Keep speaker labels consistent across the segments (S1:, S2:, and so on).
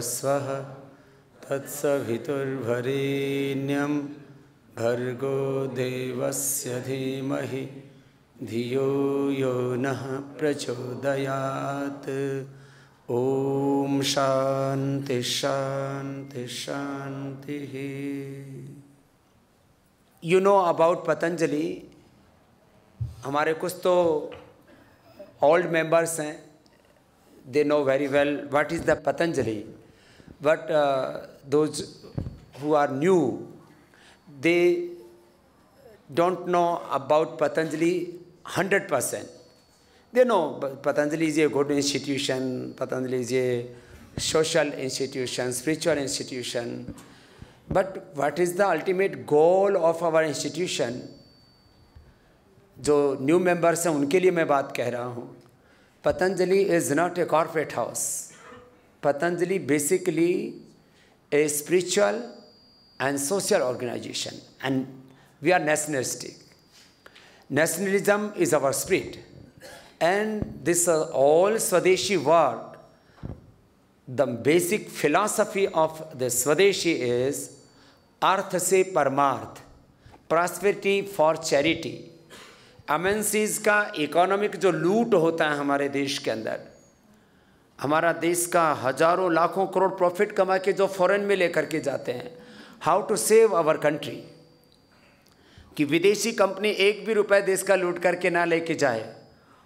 S1: स्वः तत्सवितुर्वरेण्यं भर्गो देवस्य धीमहि धियो यो नः प्रचोदयात्। ॐ शान्ति शान्ति शान्तिः। यू नो अबाउट पतंजलि हमारे कुछ तो ओल्ड मेंबर्स हैं they know very well what is the Patanjali. But uh, those who are new, they don't know about Patanjali 100%. They know Patanjali is a good institution, Patanjali is a social institution, spiritual institution. But what is the ultimate goal of our institution? जो new members हैं उनके लिए मैं बात कह रहा हूँ Patanjali is not a corporate house. Patanjali basically a spiritual and social organisation and we are nationalistic nationalism is our spirit and this all swadeshi work the basic philosophy of the swadeshi is अर्थ से परमार्थ prosperity for charity MNCs का economic जो लूट होता है हमारे देश के अंदर हमारा देश का हज़ारों लाखों करोड़ प्रॉफिट कमा के जो फॉरेन में लेकर के जाते हैं how to save our country कि विदेशी कंपनी एक भी रुपए देश का लूट करके ना लेके जाए।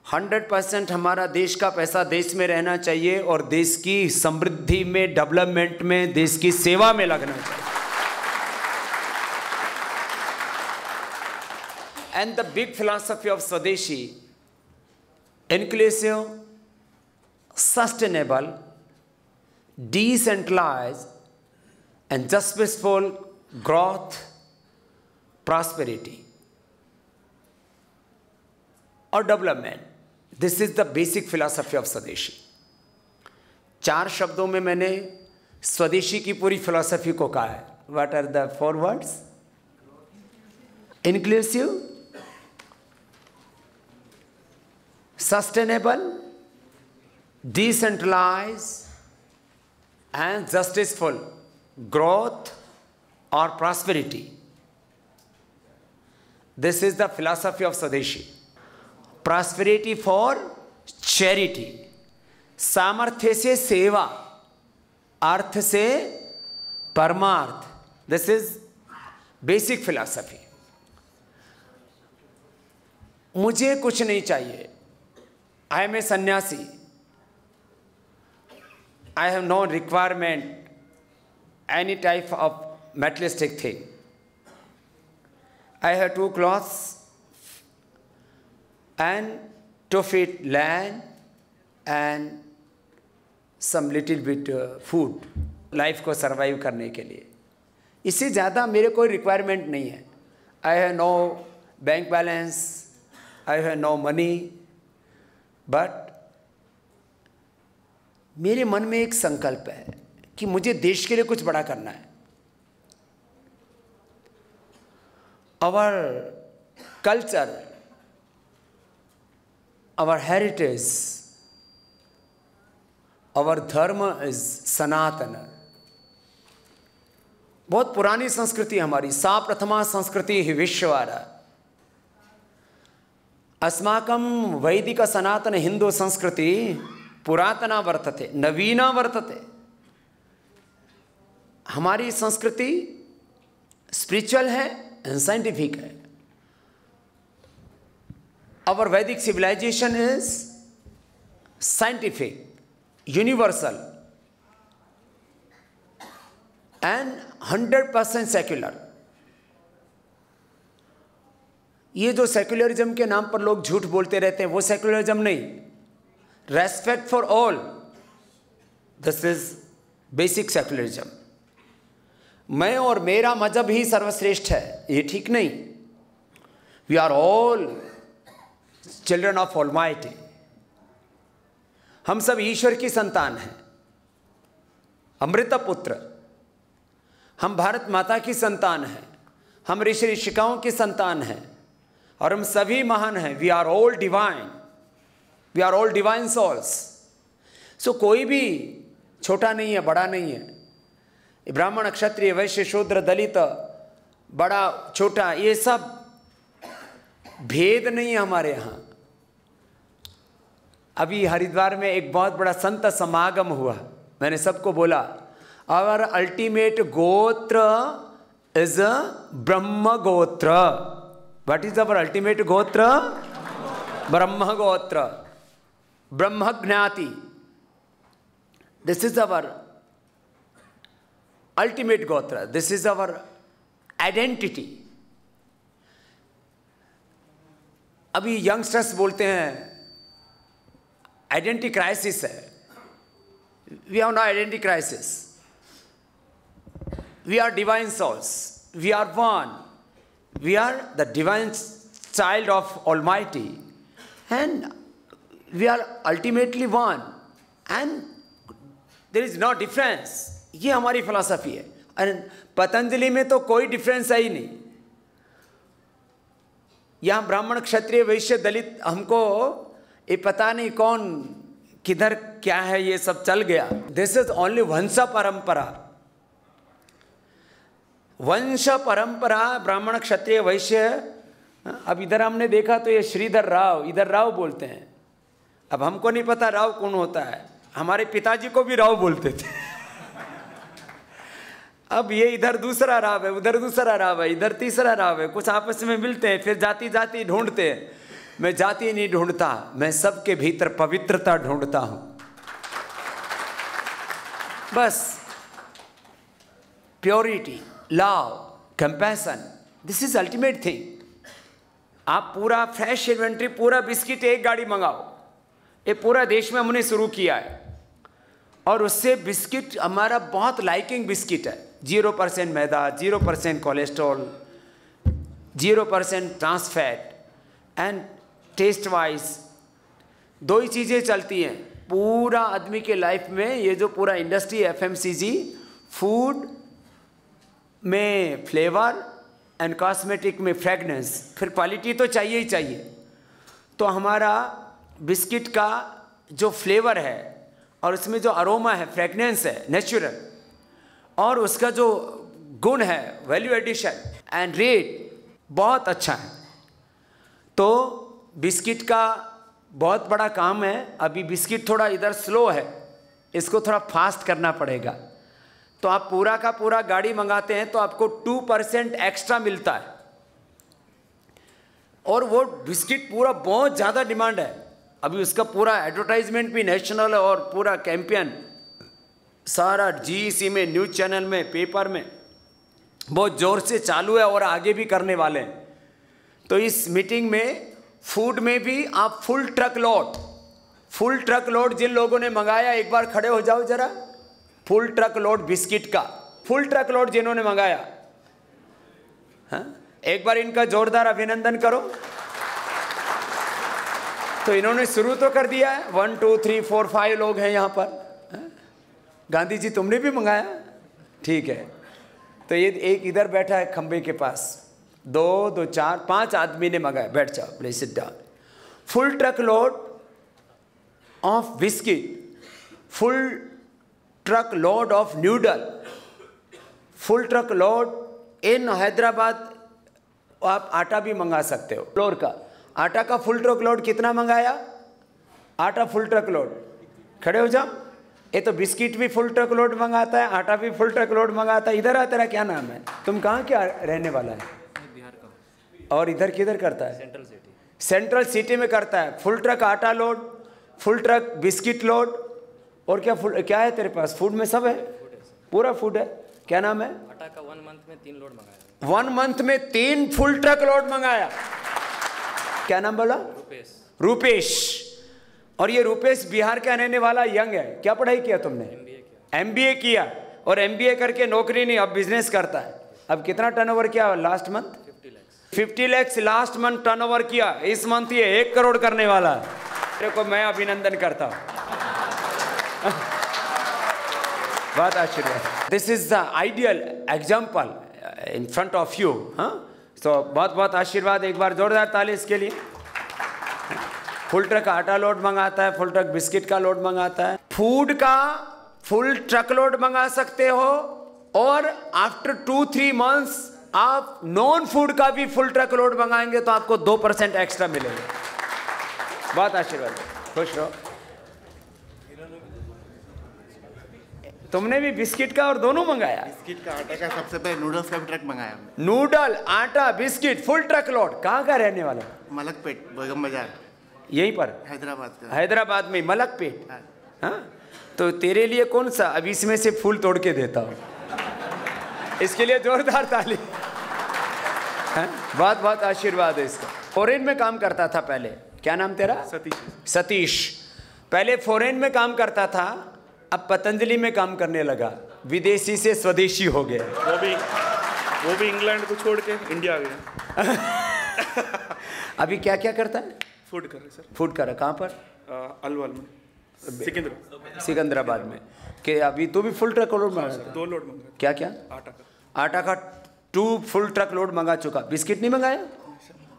S1: हंड्रेड परसेंट हमारा देश का पैसा देश में रहना चाहिए और देश की समृद्धि में डेवलपमेंट में देश की सेवा में लगना चाहिए। And the big philosophy of swadeshi inclusive, sustainable, decentralized, and justice,ful growth, prosperity, or development. This is the basic philosophy of Swadeshi. चार शब्दों में मैंने स्वदेशी की पूरी फिलॉसफी को कहा है what are the four words inclusive sustainable, decentralized, and justiceful growth or prosperity. This is the philosophy of Swadeshi. Prosperity for charity. सामर्थ्य से सेवा अर्थ से परमार्थ दिस इज़ बेसिक फिलॉसफी मुझे कुछ नहीं चाहिए I am a sannyasi. I have no requirement any type of materialistic thing. I have two clothes and two feet land and some little bit uh, food life को survive करने के लिए इससे ज़्यादा मेरे कोई रिक्वायरमेंट नहीं है I have no bank balance I have no money but मेरे मन में एक संकल्प है कि मुझे देश के लिए कुछ बड़ा करना है। Our culture our heritage our dharma is Sanatan. बहुत पुरानी संस्कृति हमारी सा प्रथमा संस्कृति ही विश्ववारा। अस्माकं वैदिक सनातन हिंदू संस्कृति पुरातना वर्तते, नवीना वर्तते। हमारी संस्कृति स्पिरिचुअल है एंड साइंटिफिक है। Our Vedic civilisation is scientific universal and hundred percent secular ये जो सेक्युलरिज्म के नाम पर लोग झूठ बोलते रहते हैं, वो सेक्युलरिज्म नहीं। Respect for all this is basic secularism मैं और मेरा मज़हब ही सर्वश्रेष्ठ है। ये ठीक नहीं। We are all children of almighty हम सब ईश्वर की संतान हैं। अमृत पुत्र हम भारत माता की संतान हैं। हम ऋषि ऋषिकाओं की संतान हैं। और हम सभी महान हैं। We are all divine we are all divine souls so कोई भी छोटा नहीं है बड़ा नहीं है ब्राह्मण क्षत्रिय वैश्य शूद्र दलित बड़ा छोटा ये सब भेद नहीं है हमारे यहाँ अभी हरिद्वार में एक बहुत बड़ा संत समागम हुआ मैंने सबको बोला our ultimate gotra is Brahma gotra what is our ultimate गोत्र Brahma Brahma ब्रह्मज्ञाति। This is our ultimate gotra this is our identity अभी यंगस्टर्स बोलते हैं आइडेंटिटी क्राइसिस है. We have no identity crisis we are divine souls we are one we are the divine child of almighty and we are ultimately one. And there is no difference. ये हमारी philosophy है। और पतंजलि में तो कोई difference है ही नहीं। यहाँ ब्राह्मण क्षत्रिय वैश्य दलित हमको ये पता नहीं कौन किधर क्या है ये सब चल गया। This is only vansh parampara वंश परंपरा ब्राह्मण क्षत्रिय वैश्य अब इधर हमने देखा तो ये श्रीधर राव इधर राव बोलते हैं। अब हमको नहीं पता राव कौन होता है। हमारे पिताजी को भी राव बोलते थे। अब ये इधर दूसरा राव है, उधर दूसरा राव है, इधर तीसरा राव है। कुछ आपस में मिलते हैं, फिर जाति जाति ढूंढते हैं। मैं जाति नहीं ढूंढता, मैं सबके भीतर पवित्रता ढूंढता हूँ। बस। Purity love compassion this is ultimate thing आप पूरा फ्रेश इन्वेंट्री पूरा बिस्किट एक गाड़ी मंगाओ। ये पूरा देश में हमने शुरू किया है। और उससे बिस्किट, हमारा बहुत लाइकिंग बिस्किट है। Zero percent maida, zero percent cholesterol zero percent trans fat and taste wise दो ही चीज़ें चलती हैं। पूरा आदमी के लाइफ में ये जो पूरा इंडस्ट्री एफ़ फ़ूड में फ्लेवर एंड कॉस्मेटिक में फ्रेगनेंस फिर क्वालिटी तो चाहिए ही चाहिए। तो हमारा बिस्किट का जो फ्लेवर है और उसमें जो अरोमा है फ्रेगनेंस है, नेचुरल, और उसका जो गुण है वैल्यू एडिशन एंड रेट बहुत अच्छा है। तो बिस्किट का बहुत बड़ा काम है। अभी बिस्किट थोड़ा इधर स्लो है, इसको थोड़ा फास्ट करना पड़ेगा। तो आप पूरा का पूरा गाड़ी मंगाते हैं तो आपको टू परसेंट एक्स्ट्रा मिलता है। और वो बिस्किट पूरा बहुत ज़्यादा डिमांड है। अभी उसका पूरा एडवर्टाइजमेंट भी नेशनल और पूरा कैंपियन सारा जीईसी में न्यूज़ चैनल में पेपर में बहुत ज़ोर से चालू है और आगे भी करने वाले हैं। तो इस मीटिंग में फ़ूड में भी आप full truck load full truck load जिन लोगों ने मंगाया, एक बार खड़े हो जाओ जरा। फुल ट्रक लोड बिस्किट का फुल ट्रक लोड जिन्होंने मंगाया। हा? एक बार इनका जोरदार अभिनंदन करो। तो इन्होंने शुरू तो कर दिया है। One two three four five लोग हैं यहाँ पर। गांधी जी तुमने भी मंगाया? ठीक है। तो ये एक इधर बैठा है खंबे के पास। दो दो, चार, पाँच आदमी ने मंगाया। बैठ जाओ please sit down full truck load of biscuit full truck load of noodle full truck load in Hyderabad आप आटा भी मंगा सकते हो। फ्लोर का। आटा का फुल ट्रक लोड कितना मंगाया? आटा फुल ट्रक लोड खड़े हो जाओ। ये तो बिस्किट भी फुल ट्रक लोड मंगाता है आटा भी फुल ट्रक लोड मंगाता है। इधर आ तेरा क्या नाम है? तुम कहाँ क्या रहने वाला है? बिहार का और इधर किधर करता है? सेंट्रल सिटी सेंट्रल सिटी में करता है। Full truck atta load full truck biscuit load और क्या फ़ूड क्या है तेरे पास? फ़ूड में सब है? पूरा फ़ूड है? क्या नाम है?
S2: आटा का वन मंथ में तीन लोड मंगाया।
S1: वन मंथ में तीन फुल ट्रक लोड मंगाया। क्या नाम बोला?
S2: रुपेश।
S1: रूपेश। और ये रूपेश बिहार का रहने वाला यंग है। क्या पढ़ाई किया तुमने? एमबीए किया। किया। और एम बी ए करके नौकरी नहीं अब बिज़नेस करता है। अब कितना टर्नओवर किया last month fifty lakhs last month turnover किया। इस मंथ ये एक करोड़ करने वाला है। तेरे को मैं अभिनंदन करता हूँ। बहुत आश्चर्य this is the ideal example in front of you हाँ? तो बहुत बहुत आशीर्वाद एक बार जोरदार ताली इसके लिए। फुल ट्रक आटा लोड मंगाता है, फुल ट्रक बिस्किट का लोड मंगाता है। फ़ूड का फुल ट्रक लोड मंगा सकते हो और आफ्टर टू थ्री मंथ्स आप नॉन फ़ूड का भी फुल ट्रक लोड मंगाएँगे तो आपको दो परसेंट एक्स्ट्रा मिलेगा। बहुत आशीर्वाद। खुश रहो। तुमने भी बिस्किट का और दोनों मंगाया?
S3: बिस्किट का आटा का सबसे पहले नूडल्स का भी ट्रक मंगाया हमने।
S1: नूडल आटा बिस्किट फुल ट्रक लोड कहाँ का रहने वाला?
S3: मलकपेट बेगम बाज़ार।
S1: यहीं पर?
S3: हैदराबाद का।
S1: हैदराबाद में मलक पेट
S3: हाँ।
S1: हाँ? तो तेरे लिए कौन सा? अब इसमें से फूल तोड़ के देता हूँ। इसके लिए जोरदार ताली। हाँ? बहुत बहुत आशीर्वाद है इसका। फॉरेन में काम करता था पहले। क्या नाम तेरा?
S4: सतीश।
S1: सतीश। पहले फॉरेन में काम करता था अब पतंजलि में काम करने लगा। विदेशी से स्वदेशी हो गया।
S4: वो भी वो भी इंग्लैंड को छोड़ के इंडिया आ गया।
S1: अभी क्या क्या करता है?
S4: फ़ूड कर रहे सर
S1: फ़ूड करा कहाँ पर?
S4: अ, अलवाल में। सिकंदर।
S1: सिकंदराबाद में। कि अभी तो भी फुल ट्रक लोड मंगा
S4: दो लोड मंगा
S1: क्या क्या
S4: आटा का।
S1: आटा का टू फुल ट्रक लोड मंगा चुका। बिस्किट नहीं मंगाया?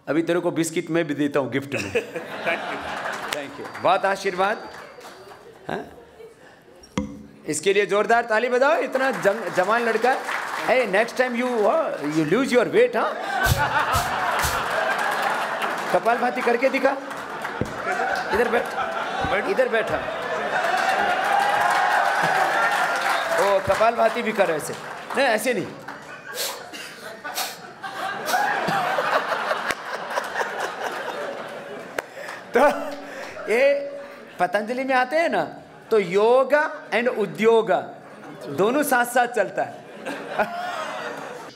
S1: अभी तेरे को बिस्किट मैं भी देता हूँ गिफ्ट में।
S4: थैंक यू
S1: थैंक यू बहुत आशीर्वाद। हाँ? इसके लिए जोरदार ताली बजाओ इतना जम, जवान लड़का। है next time you you lose your weight हाँ कपाल भाती करके दिखा। इधर बैठ इधर बैठा ओ कपाल भाती भी कर ऐसे नहीं ऐसे नहीं। तो ये पतंजलि में आते हैं ना तो योगा एंड उद्योग दोनों साथ साथ चलता है।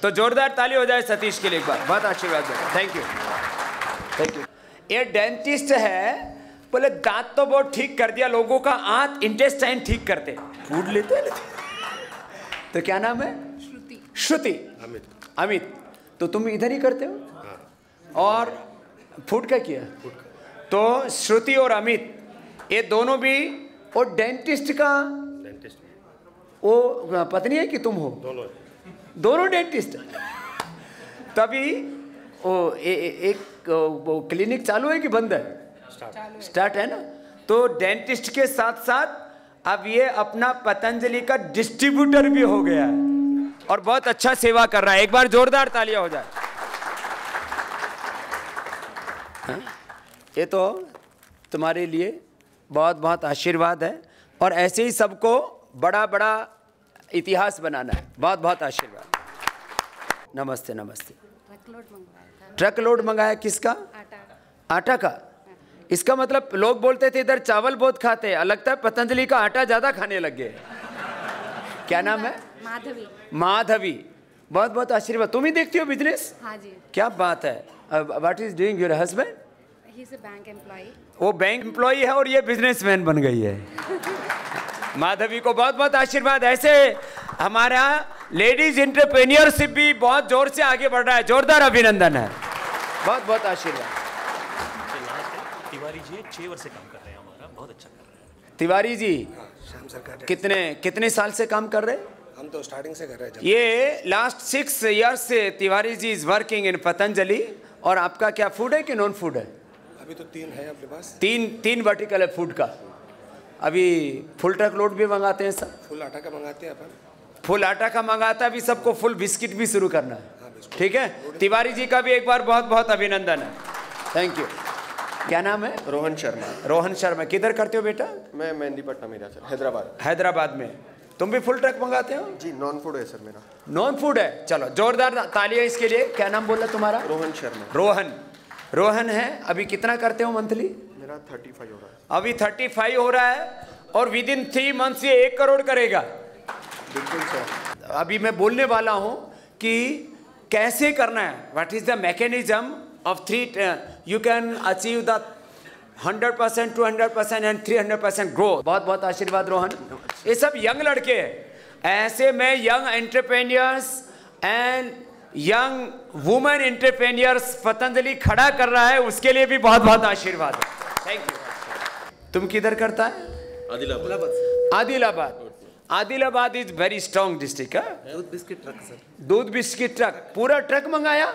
S1: तो जोरदार ताली हो जाए सतीश के लिए एक बार बहुत आशीर्वाद थैंक यू थैंक यू ये डेंटिस्ट है बोले दांत तो बहुत ठीक कर दिया लोगों का आंत इंटेस्टाइन ठीक करते। फ़ूड लेते हैं तो क्या नाम है? श्रुति। श्रुति। अमित। अमित। तो तुम इधर ही करते हो? और फ़ूड का किया? तो श्रुति और अमित ये दोनों भी और डेंटिस्ट का वो पत्नी है कि तुम हो? दोनों दोनों डेंटिस्ट तभी वो ए, ए, एक वो क्लिनिक चालू है कि बंद है? स्टार्ट है। ना? तो डेंटिस्ट के साथ साथ अब ये अपना पतंजलि का डिस्ट्रीब्यूटर भी हो गया है। और बहुत अच्छा सेवा कर रहा है। एक बार जोरदार तालियाँ हो जाए। हाँ? ये तो तुम्हारे लिए बहुत बहुत आशीर्वाद है और ऐसे ही सबको बड़ा बड़ा इतिहास बनाना है। बहुत बहुत आशीर्वाद। नमस्ते नमस्ते।
S5: ट्रक लोड
S1: मंगाया किसका?
S5: आटा
S1: आटा का? इसका मतलब लोग बोलते थे इधर चावल बहुत खाते हैं। लगता है पतंजलि का आटा ज़्यादा खाने लग गए। क्या नाम है?
S5: माधवी।
S1: माधवी। बहुत बहुत आशीर्वाद। तुम ही देखती हो बिज़नेस
S5: हाँ जी।
S1: क्या बात है।
S5: What is doing your husband
S1: वो बैंक एम्प्लॉय है और ये बिजनेसमैन बन गई है। माधवी को बहुत बहुत आशीर्वाद। ऐसे हमारा लेडीज़ इंटरप्रेन्योरशिप भी बहुत ज़ोर से आगे बढ़ रहा है। जोरदार अभिनंदन है। बहुत बहुत आशीर्वाद।
S6: तिवारी जी छः वर्ष से काम कर रहे हैं हमारा। बहुत अच्छा कर रहे हैं।
S1: तिवारी जी
S7: श्याम सरकार
S1: कितने कितने साल से काम कर रहे? हैं
S7: हम तो स्टार्टिंग से कर रहे हैं
S1: ये लास्ट सिक्स इयर्स से Tiwari ji is working in Patanjali और आपका क्या फ़ूड है कि नॉन फ़ूड है?
S7: अभी तो तीन है अपने पास।
S1: तीन तीन वर्टिकल है फ़ूड का। अभी फुल ट्रक लोड भी मंगाते हैं सब।
S7: फुल आटा का मंगाते हैं अपन।
S1: फुल आटा का मंगाता भी सबको फुल बिस्किट भी शुरू करना
S7: हाँ,
S1: है ठीक है? तिवारी जी का भी एक बार बहुत बहुत अभिनंदन है। थैंक यू क्या नाम है?
S8: रोहन शर्मा।
S1: रोहन शर्मा। किधर करते हो बेटा?
S8: मैं मेहंदीपट्टनम हिराचल हैदराबाद।
S1: हैदराबाद में। तुम भी फुल ट्रक मंगाते हो?
S8: जी नॉन फ़ूड है सर मेरा।
S1: नॉन फ़ूड है। चलो जोरदार तालियाँ इसके लिए। क्या नाम बोला तुम्हारा?
S8: रोहन शर्मा।
S1: रोहन। रोहन है अभी कितना करते हो मंथली?
S8: मेरा थर्टी फाइव हो रहा है।
S1: अभी थर्टी फाइव हो रहा है और विद इन थ्री मंथ्स ये एक करोड़ करेगा।
S8: बिल्कुल सर।
S1: अभी मैं बोलने वाला हूँ कि कैसे करना है? What is the mechanism of three you can achieve the hundred percent two hundred percent and three hundred percent grow बहुत बहुत आशीर्वाद रोहन। ये सब यंग लड़के हैं। ऐसे में young entrepreneurs and young women entrepreneurs Patanjali खड़ा कर रहा है उसके लिए भी बहुत बहुत आशीर्वाद थैंक यू तुम किधर करता है? Adilabad. Adilabad. Is very strong district
S2: दूध बिस्किट ट्रक सर।
S1: दूध बिस्किट ट्रक। पूरा ट्रक मंगाया?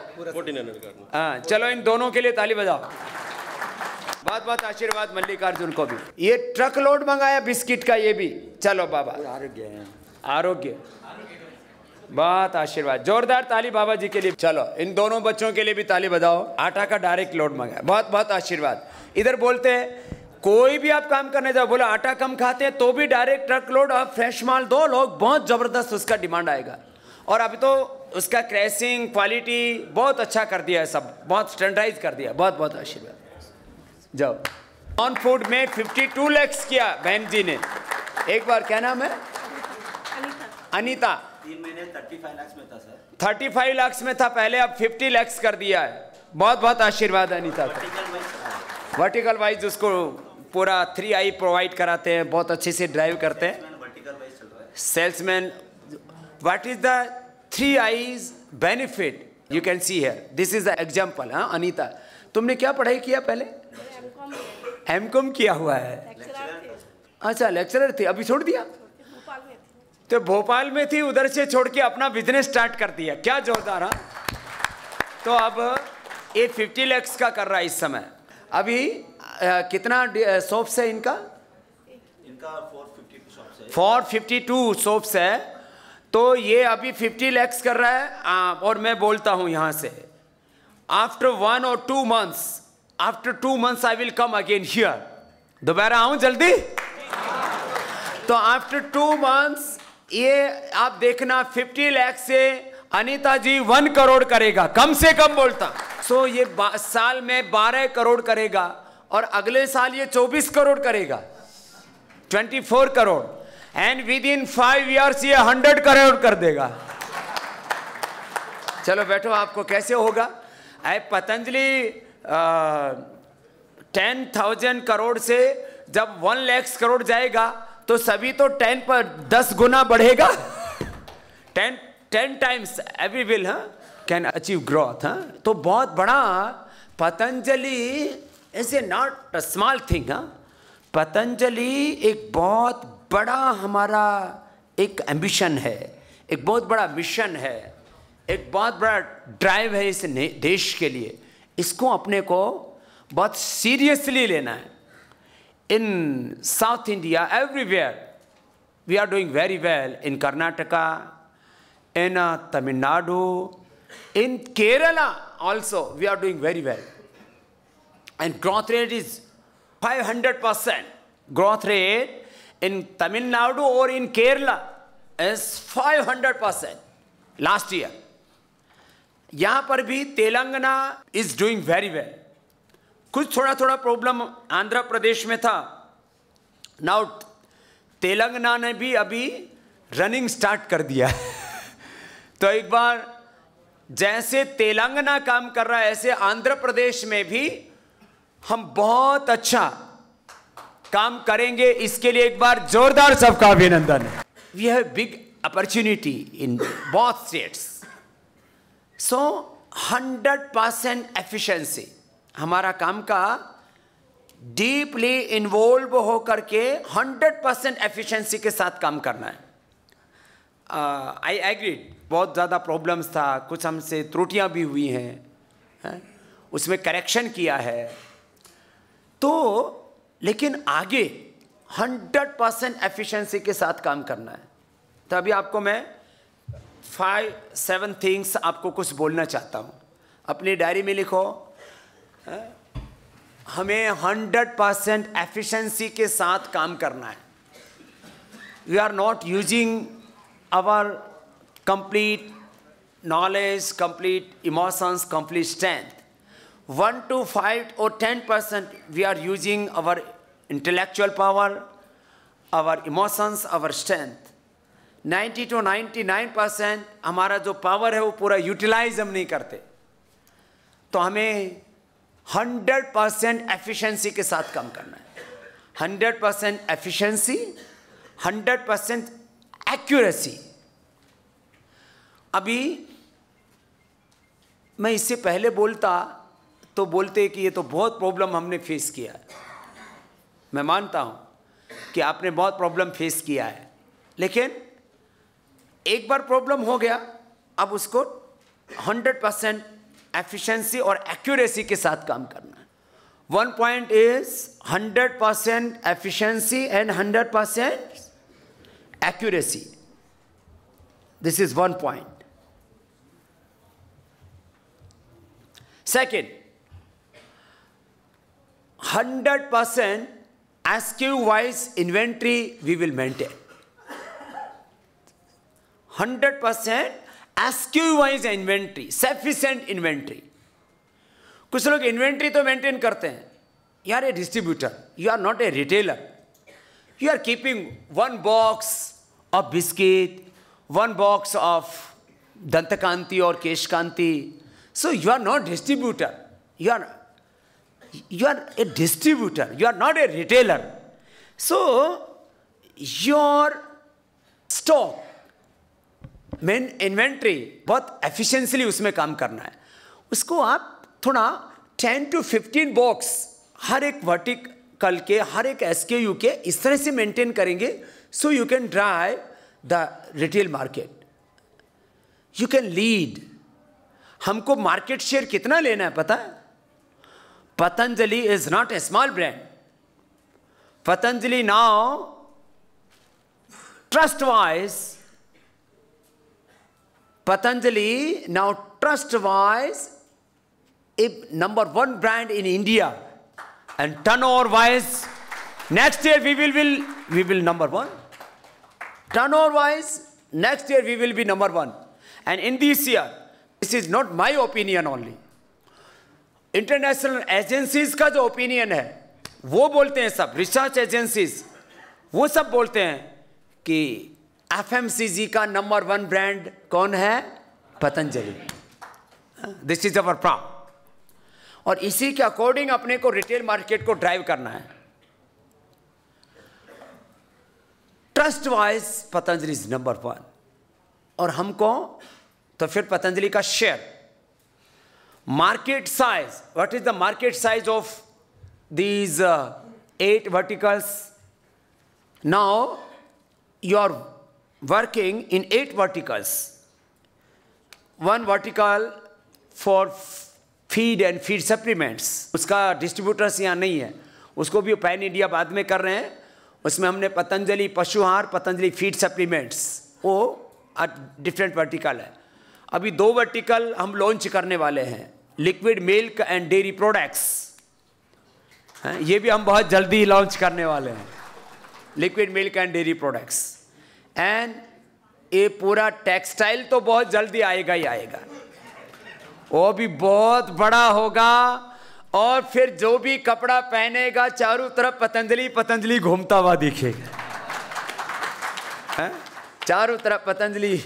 S6: का।
S1: हाँ चलो इन दोनों के लिए ताली बजाओ। बहुत बहुत आशीर्वाद मल्लिकार्जुन को भी। ये ट्रक लोड मंगाया बिस्किट का ये भी। चलो बाबा। आरोग्य आरोग्य। बहुत आशीर्वाद। जोरदार ताली बाबा जी के लिए। चलो इन दोनों बच्चों के लिए भी ताली बजाओ। आटा का डायरेक्ट लोड मंगाया बहुत बहुत आशीर्वाद। इधर बोलते हैं कोई भी आप काम करने जाओ बोला आटा कम खाते हैं तो भी डायरेक्ट ट्रक लोड और फ्रेश माल दो लोग बहुत ज़बरदस्त उसका डिमांड आएगा। और अभी तो उसका क्रैसिंग क्वालिटी बहुत अच्छा कर दिया है सब। बहुत स्टैंडर्डाइज कर दिया बहुत बहुत आशीर्वाद। जाओ। ऑन फ़ूड में 52 लैक्स किया बहन जी ने। एक बार क्या नाम है? अनीता।
S9: तीन महीने थर्टी फाइव लाख में था सर।
S1: 35 लाख में था पहले अब 50 लैक्स कर दिया है। बहुत बहुत आशीर्वाद अनीता का। वर्टिकल वाइज उसको पूरा थ्री आई प्रोवाइड कराते हैं बहुत अच्छे से ड्राइव करते हैं।
S9: है।
S1: Salesman what is the three eyes benefit? You can see here. This is the example हाँ अनीता। तुमने क्या पढ़ाई किया पहले? एम कॉम किया हुआ है। अच्छा लेक्चरर थी। अभी छोड़ दिया? तो भोपाल में थी उधर से छोड़ के अपना बिज़नेस स्टार्ट कर दिया। क्या जोरदार हाँ? तो अब ये 50 लैक्स का कर रहा है इस समय। अभी अ, कितना सोप्स है इनका?
S9: इनका फोर फिफ्टी टू शॉप है।
S1: फॉर 52 सोप्स है। तो ये अभी 50 लैक्स कर रहा है। आ, और मैं बोलता हूँ यहाँ से आफ्टर वन और two months after two months I will come again here दोबारा आऊँ जल्दी? तो आफ्टर टू मंथ्स ये आप देखना 50 लैक्स से अनीता जी वन करोड़ करेगा। कम से कम बोलता। सो so, ये साल में 12 करोड़ करेगा और अगले साल ये 24 करोड़ करेगा। 24 crore. And within five years ये 100 करोड़ कर देगा। चलो बैठो आपको कैसे होगा? अरे पतंजलि टेन थाउज़ेंड करोड़ से जब वन लैक्स करोड़ जाएगा तो सभी तो टेन पर दस गुना बढ़ेगा? Ten ten times every will हाँ कैन अचीव ग्रोथ हाँ तो बहुत बड़ा Patanjali is a not a small thing हाँ पतंजलि एक बहुत बड़ा हमारा एक एम्बिशन है, एक बहुत बड़ा मिशन है, एक बहुत बड़ा ड्राइव है इस देश के लिए। इसको अपने को बहुत सीरियसली लेना है। In south India everywhere we are doing very well in Karnataka in uh, Tamil Nadu, in Kerala also we are doing very well. And growth rate is 500%. Growth rate in Tamil Nadu or in Kerala is 500% last year. यहाँ पर भी Telangana is doing very well कुछ थोड़ा थोड़ा problem Andhra Pradesh में था। Now Telangana ने भी अभी रनिंग स्टार्ट कर दिया तो एक बार, जैसे तेलंगाना काम कर रहा है, ऐसे आंध्र प्रदेश में भी हम बहुत अच्छा काम करेंगे। इसके लिए एक बार जोरदार सबका अभिनंदन। We have big opportunity in both states so hundred percent efficiency हमारा काम का डीपली इन्वॉल्व होकर के हंड्रेड परसेंट एफिशेंसी के साथ काम करना है आई एग्री बहुत ज़्यादा प्रॉब्लम्स था, कुछ हमसे त्रुटियाँ भी हुई हैं हैं? उसमें करेक्शन किया है तो लेकिन आगे हंड्रेड परसेंट एफिशेंसी के साथ काम करना है तो अभी आपको मैं फाइव सेवन थिंग्स आपको कुछ बोलना चाहता हूँ अपनी डायरी में लिखो? हमें हंड्रेड परसेंट एफिशेंसी के साथ काम करना है। We are not using our complete knowledge complete emotions complete strength one two five और ten percent we are using our intellectual power our emotions our strength ninety two ninety nine percent हमारा जो power है वो पूरा utilise हम नहीं करते। तो हमें 100 परसेंट एफिशिएंसी के साथ काम करना है। 100 परसेंट एफिशिएंसी 100 परसेंट एक्यूरेसी। अभी मैं इससे पहले बोलता तो बोलते कि ये तो बहुत प्रॉब्लम हमने फेस किया है। मैं मानता हूँ कि आपने बहुत प्रॉब्लम फेस किया है। लेकिन एक बार प्रॉब्लम हो गया, अब उसको 100 परसेंट एफिशिएंसी और एक्यूरेसी के साथ काम करना one point is 100 percent efficiency and 100 percent accuracy this is one point second 100 percent SKU wise inventory we will maintain 100 percent SKU wise inventory, sufficient inventory. कुछ लोग इन्वेंट्री तो मेंटेन करते हैं you are a distributor you are not a retailer you are keeping one box of biscuit one box of Dantkanti और Keshkanti so you are not distributor you are you are a distributor, you are not a retailer. So, your stock, main inventory बहुत efficiently उसमें काम करना है। उसको आप थोड़ा ten to 15 box हर एक वर्टिकल के हर एक एस के यू के इस तरह से मेंटेन करेंगे so you can drive the retail market you can lead हमको मार्केट शेयर कितना लेना है पता? है Patanjali is not a small brand. Patanjali now, trust wise, Patanjali now trust wise, a number one brand in India. And turnover wise, next year we will, will we will number one. Turnover wise, next year we will be number one. And in this year, this is not my opinion only. International agencies का जो opinion है वो बोलते हैं सब research agencies वो सब बोलते हैं कि एफएमसीजी का नंबर वन ब्रांड कौन है? Patanjali. This is our proud और इसी के अकॉर्डिंग अपने को रिटेल मार्केट को ड्राइव करना है। Trust wise Patanjali is number one और हमको तो फिर पतंजलि का share market size what is the market size of these eight verticals now are working in eight verticals. One vertical for feed and feed supplements. उसका distributors यहाँ नहीं है। उसको भी पैन इंडिया बाद में कर रहे हैं। उसमें हमने पतंजलि, पशुहार, पतंजलि फ़ीड सप्लीमेंट्स वो डिफरेंट वर्टिकल है। अभी दो वर्टिकल हम लॉन्च करने वाले हैं। Liquid milk and dairy products ये भी हम बहुत जल्दी लॉन्च करने वाले हैं। Liquid milk and dairy products and ये पूरा टेक्सटाइल तो बहुत जल्दी आएगा ही आएगा। वो भी बहुत बड़ा होगा और फिर जो भी कपड़ा पहनेगा, चारों तरफ़ पतंजलि पतंजलि घूमता हुआ दिखेगा। चारों तरफ़ पतंजलि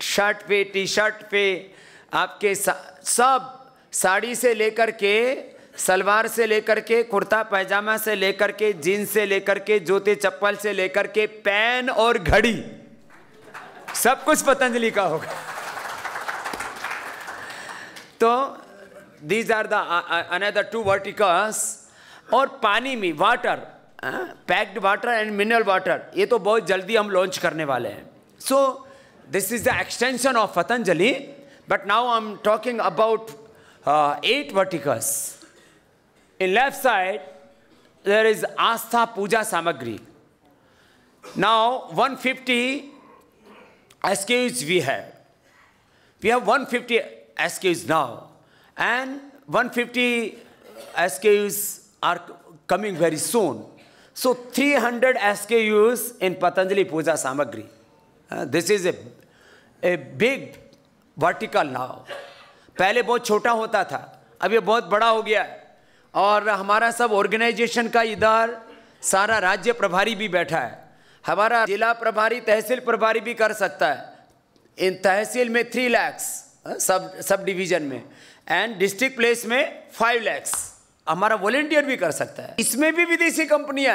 S1: शर्ट पे टी शर्ट पे, आपके सब साड़ी से लेकर के सलवार से लेकर के, कुर्ता पैजामा से लेकर के जीन्स से लेकर के, जूते चप्पल से लेकर के, पेन और घड़ी। सब कुछ पतंजलि का होगा। तो these are the another two verticals और पानी में water packed water and mineral water ये तो बहुत जल्दी हम लॉन्च करने वाले हैं। So this is the extension of Patanjali but now I am talking about eight verticals. In left side, there is Astha Puja Samagri. Now, 150 SKUs we have. We have 150 SKUs now. And 150 SKUs are coming very soon. So 300 SKUs in Patanjali Puja Samagri. Uh, this is a, a big vertical now. पहले बहुत छोटा होता था अब ये बहुत बड़ा हो गया है और हमारा सब ऑर्गेनाइजेशन का इधर सारा राज्य प्रभारी भी बैठा है। हमारा जिला प्रभारी, तहसील प्रभारी भी कर सकता है। इन तहसील में थ्री लैक्स सब सब डिवीज़न में। एंड डिस्ट्रिक्ट प्लेस में फाइव लैक्स हमारा वॉलेंटियर भी कर सकता है। इसमें भी विदेशी कंपनियाँ